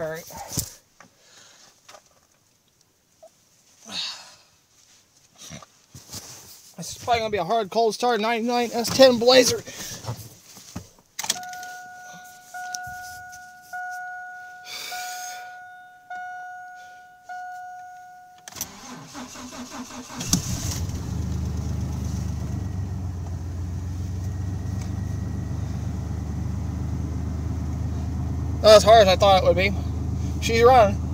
All right. This is probably gonna be a hard cold start. 99 S10 Blazer. Not as hard as I thought it would be. She's running.